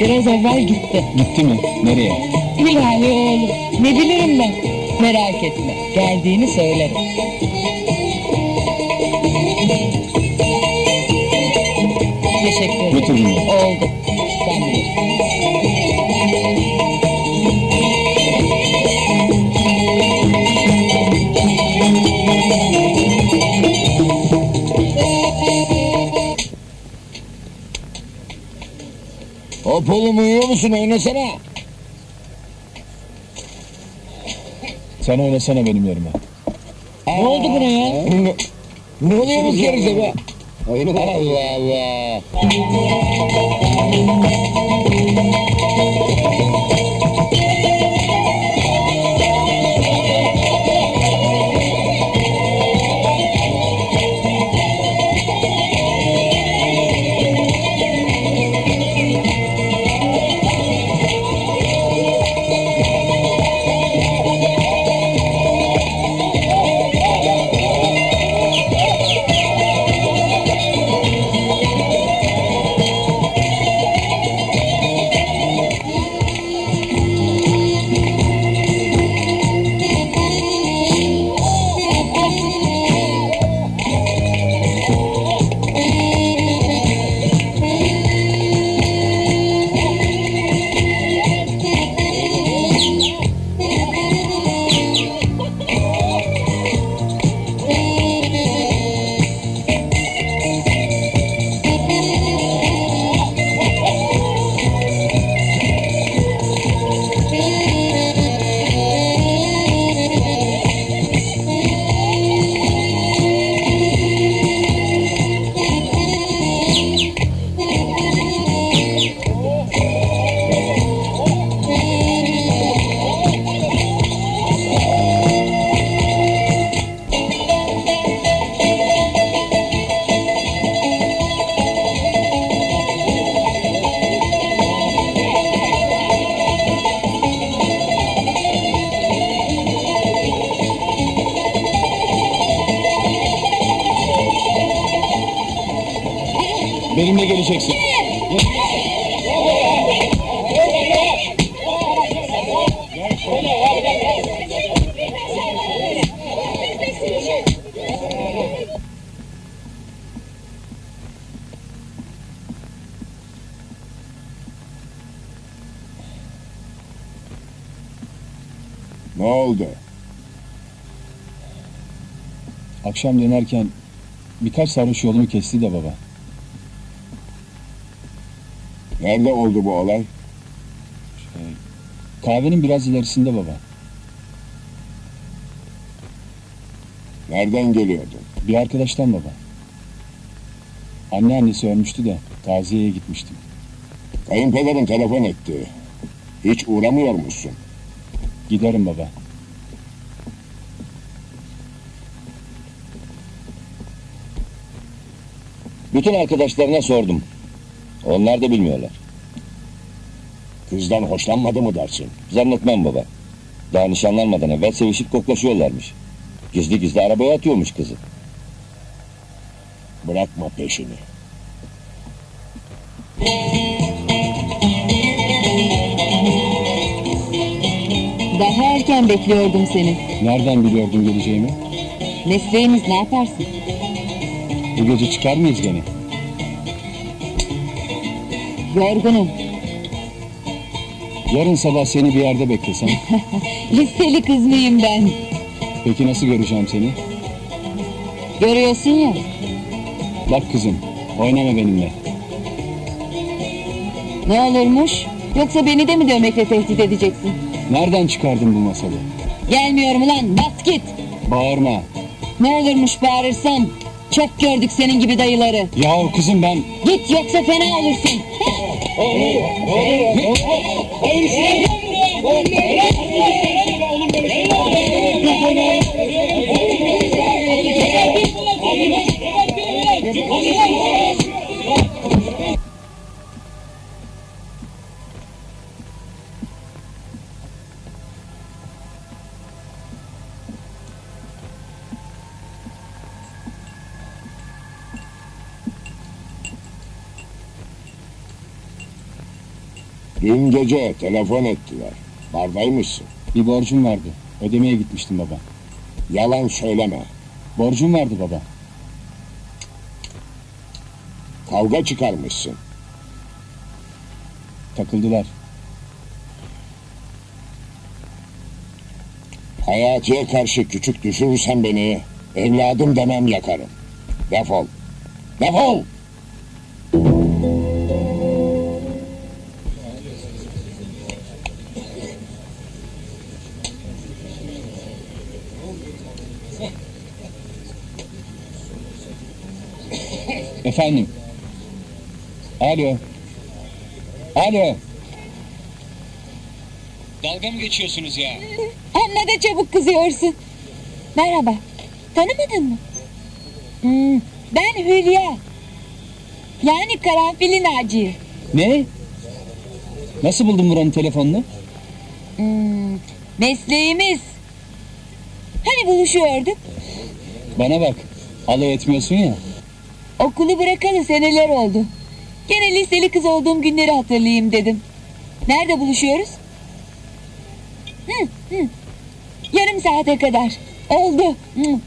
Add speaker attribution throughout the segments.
Speaker 1: Biraz evvel gitti.
Speaker 2: Gitti mi? Nereye?
Speaker 1: İlahi oğlum. Ne bilirim ben. Merak etme. Geldiğini söylerim. Teşekkür ederim.
Speaker 2: Götür bunu.
Speaker 1: Oldu.
Speaker 3: Oğlum uyuyor musun oynasana.
Speaker 2: Sen oynasana benim yerime.
Speaker 1: Ne oldu buna ya?
Speaker 3: Ne, ne oluyor bu kerize be? Allah Allah.
Speaker 2: Benimle geleceksin.
Speaker 3: Ne oldu?
Speaker 2: Akşam dönerken birkaç sarhoş yolumu kesti de baba.
Speaker 3: Nerede oldu bu olay?
Speaker 2: Kahvenin biraz ilerisinde baba.
Speaker 3: Nereden geliyordun?
Speaker 2: Bir arkadaştan baba. Anneannesi ölmüştü de taziyeye gitmiştim.
Speaker 3: Kayınpederin telefon etti. Hiç uğramıyor musun?
Speaker 2: Giderim baba.
Speaker 4: Bütün arkadaşlarına sordum. Onlar da bilmiyorlar.
Speaker 3: Kızdan hoşlanmadı mı dersin?
Speaker 4: Zannetmem baba. Daha nişanlanmadan evvel sevişip koklaşıyorlarmış. Gizli gizli arabaya atıyormuş kızı.
Speaker 3: Bırakma peşini.
Speaker 1: Daha erken bekliyordum seni.
Speaker 2: Nereden biliyordun geleceğimi?
Speaker 1: Mesleğimiz ne yaparsın?
Speaker 2: Bu gece çıkar mıyız gene?
Speaker 1: Yorgunum.
Speaker 2: Yarın sabah seni bir yerde beklesem.
Speaker 1: Liseli kız mıyım ben?
Speaker 2: Peki nasıl göreceğim seni?
Speaker 1: Görüyorsun ya.
Speaker 2: Bak kızım, oynama benimle.
Speaker 1: Ne olurmuş? Yoksa beni de mi dövmekle tehdit edeceksin?
Speaker 2: Nereden çıkardın bu masalı?
Speaker 1: Gelmiyorum ulan bas git.
Speaker 2: Bağırma.
Speaker 1: Ne olurmuş bağırırsam. Çok gördük senin gibi dayıları.
Speaker 2: Ya kızım ben...
Speaker 1: Git yoksa fena olursun.
Speaker 3: Oğlum gece telefon ettiler. Bardaymışsın.
Speaker 2: Bir borcum vardı. Ödemeye gitmiştim baba.
Speaker 3: Yalan söyleme.
Speaker 2: Borcum vardı baba.
Speaker 3: Kavga çıkarmışsın.
Speaker 2: Takıldılar.
Speaker 3: Hayatiye karşı küçük düşürürsen beni, evladım demem yakarım. Defol. Defol!
Speaker 2: Efendim. Alo. Alo. Dalga mı geçiyorsunuz ya?
Speaker 1: Amma da çabuk kızıyorsun. Merhaba. Tanımadın mı? Hmm, ben Hülya. Yani karanfilin Naciye.
Speaker 2: Ne? Nasıl buldun buranın telefonunu?
Speaker 1: Hmm, mesleğimiz. Hani buluşuyorduk?
Speaker 2: Bana bak. Alay etmiyorsun ya.
Speaker 1: Okulu bırakalı seneler oldu. Gene liseli kız olduğum günleri hatırlayayım dedim. Nerede buluşuyoruz? Hı, hı. Yarım saate kadar. Oldu.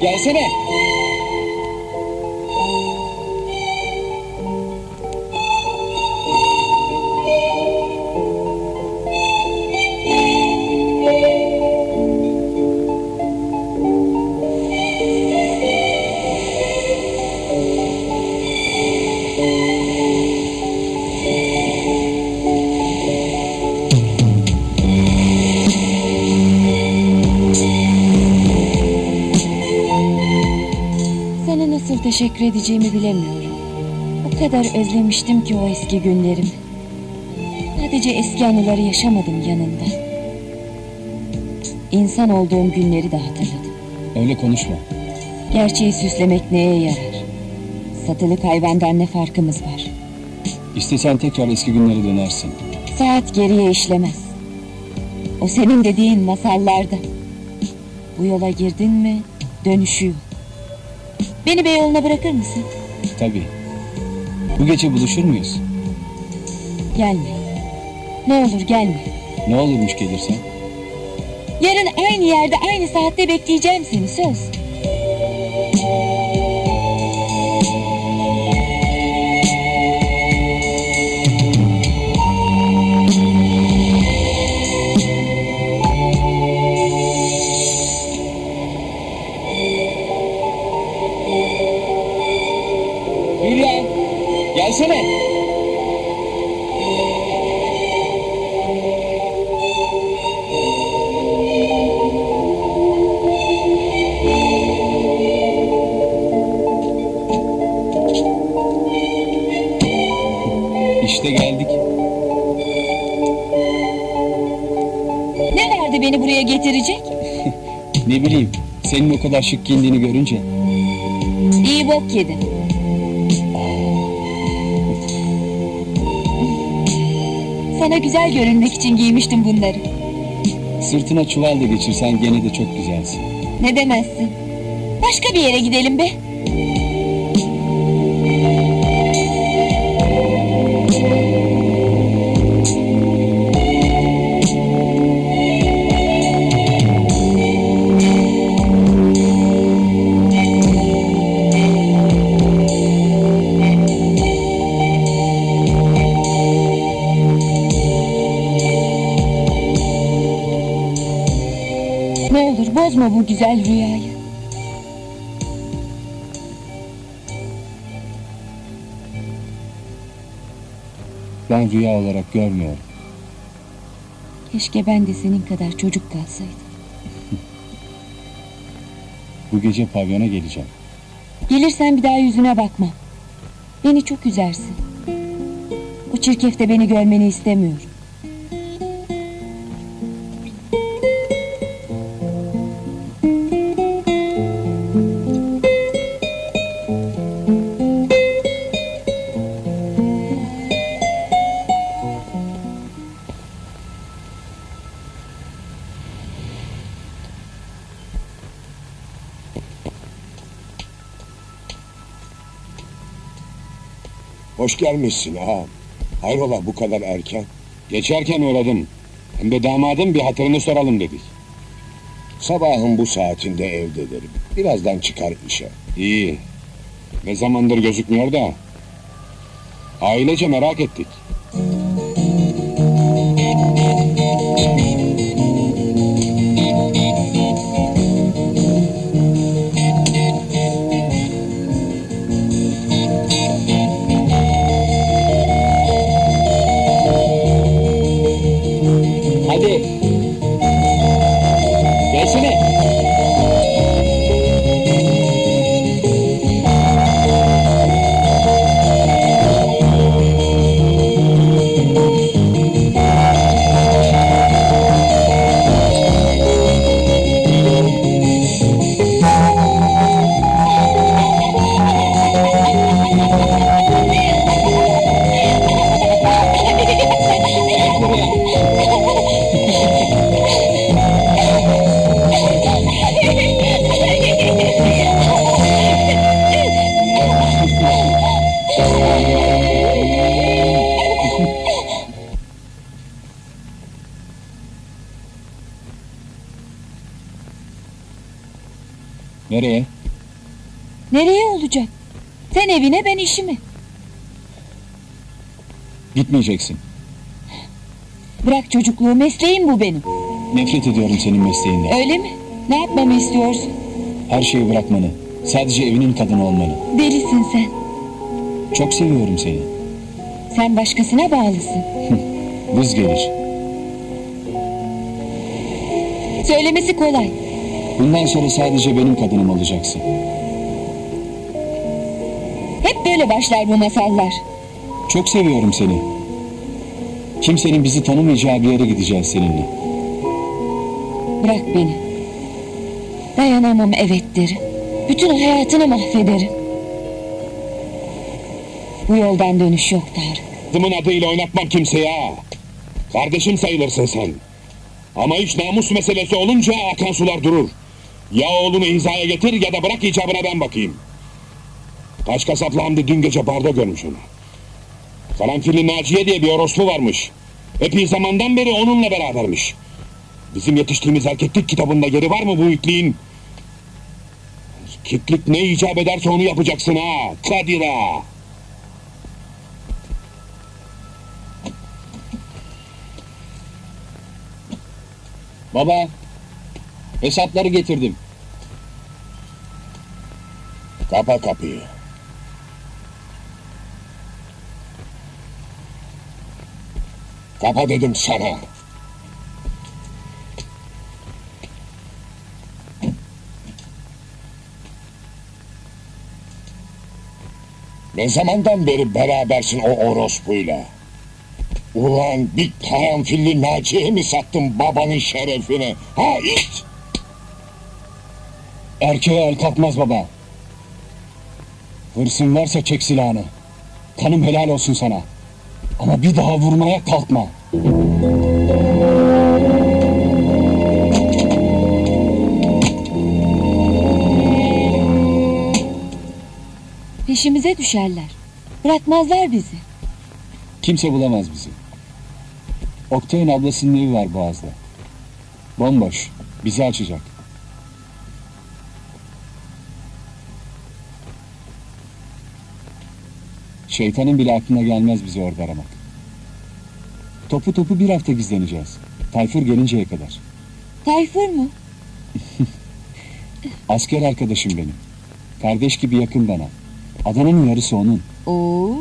Speaker 2: Gelsene.
Speaker 1: Teşekkür edeceğimi bilemiyorum. O kadar özlemiştim ki o eski günlerimi. Sadece eski anıları yaşamadım yanında. İnsan olduğum günleri de hatırladım.
Speaker 2: Öyle konuşma.
Speaker 1: Gerçeği süslemek neye yarar? Satılık hayvandan ne farkımız var?
Speaker 2: İstesen tekrar eski günlere dönersin.
Speaker 1: Saat geriye işlemez. O senin dediğin masallarda. Bu yola girdin mi dönüşü yok. Beni Beyoğlu'na bırakır mısın?
Speaker 2: Tabii. Bu gece buluşur muyuz?
Speaker 1: Gelme. Ne olur gelme.
Speaker 2: Ne olurmuş gelirsen?
Speaker 1: Yarın aynı yerde aynı saatte bekleyeceğim seni söz.
Speaker 2: İşte geldik.
Speaker 1: Ne vardı beni buraya getirecek?
Speaker 2: Ne bileyim, senin o kadar şık giyindiğini görünce.
Speaker 1: İyi bok yedin. Sana güzel görünmek için giymiştim bunları.
Speaker 2: Sırtına çuval da geçirsen gene de çok güzelsin.
Speaker 1: Ne demezsin. Başka bir yere gidelim be. Bozma bu güzel rüyayı.
Speaker 2: Ben rüya olarak görmüyorum.
Speaker 1: Keşke ben de senin kadar çocuk kalsaydım.
Speaker 2: Bu gece pavyona geleceğim.
Speaker 1: Gelirsen bir daha yüzüne bakmam. Beni çok üzersin. O çirkefte beni görmeni istemiyorum.
Speaker 3: Gelmişsin ağam. Hayrola bu kadar erken?
Speaker 5: Geçerken uğradım. Hem de damadım bir hatırını soralım dedik.
Speaker 3: Sabahın bu saatinde evdedir. Birazdan çıkar işe.
Speaker 5: İyi. Ne zamandır gözükmüyor da. Ailece merak ettik.
Speaker 2: Gelsene. Nereye? Gitmeyeceksin.
Speaker 1: Bırak çocukluğu mesleğim bu benim.
Speaker 2: Nefret ediyorum senin mesleğinden.
Speaker 1: Öyle mi? Ne yapmamı istiyorsun?
Speaker 2: Her şeyi bırakmanı. Sadece evinin kadını olmanı.
Speaker 1: Delisin sen.
Speaker 2: Çok seviyorum seni.
Speaker 1: Sen başkasına bağlısın.
Speaker 2: Vız gelir.
Speaker 1: Söylemesi kolay.
Speaker 2: Bundan sonra sadece benim kadınım olacaksın.
Speaker 1: Hep böyle başlar bu masallar.
Speaker 2: Çok seviyorum seni. Kimsenin bizi tanımayacağı bir yere gideceğiz seninle.
Speaker 1: Bırak beni. Dayanamam evet derim. Bütün hayatını mahvederim. Bu yoldan dönüş yok Tarık.
Speaker 5: Kızımın adıyla oynatmam kimseye ha. Kardeşim sayılırsın sen. Ama iş namus meselesi olunca akan sular durur. Ya oğlunu hizaya getir ya da bırak icabına ben bakayım. Kaç kasaplı Hamdi dün gece barda görmüş onu. Karanfilli Naciye diye bir orospu varmış. Epey zamandan beri onunla berabermiş. Bizim yetiştiğimiz erkeklik kitabında yeri var mı bu itliğin? Kitlik ne icap ederse onu yapacaksın ha. Kadir ha.
Speaker 2: Baba, hesapları getirdim.
Speaker 3: Kapa kapıyı. Kapa dedim sana. Ne zamandan beri berabersin o orospuyla? Ulan bir karanfilli Naciye mi sattın babanın şerefine? Ha it!
Speaker 2: Erkeğe el kalkmaz baba. Hırsın varsa çek silahını. Kanım helal olsun sana. Ama bir daha vurmaya kalkma.
Speaker 1: Peşimize düşerler. Bırakmazlar bizi.
Speaker 2: Kimse bulamaz bizi. Oktay'ın ablasının evi var Boğaz'da. Bomboş. Bizi açacak. Şeytanın bile aklına gelmez bizi orada aramak. Topu topu bir hafta gizleneceğiz. Tayfur gelinceye kadar.
Speaker 1: Tayfur mu?
Speaker 2: Asker arkadaşım benim. Kardeş gibi yakın bana. Adanın yarısı onun.
Speaker 1: Oo.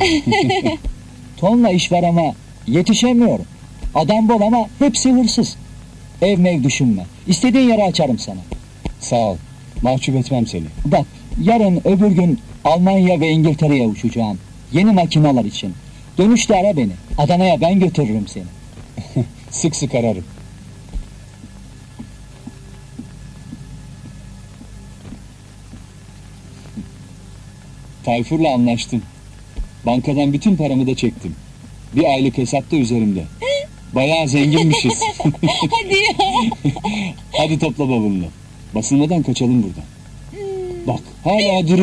Speaker 6: Tonla iş var ama yetişemiyorum. Adam bol ama hepsi hırsız. Ev mev düşünme. İstediğin yere açarım sana.
Speaker 2: Sağ ol. Mahcup etmem seni.
Speaker 6: Bak yarın öbür gün Almanya ve İngiltere'ye uçacağım. Yeni makineler için. Dönüşte ara beni. Adana'ya ben götürürüm seni.
Speaker 2: Sık sık ararım. Tayfur'la anlaştım. Bankadan bütün paramı da çektim. Bir aylık hesapta üzerimde. Bayağı zenginmişiz.
Speaker 1: Hadi ya.
Speaker 2: Hadi topla bavulunu. Basılmadan kaçalım buradan. Bak hala duruyor.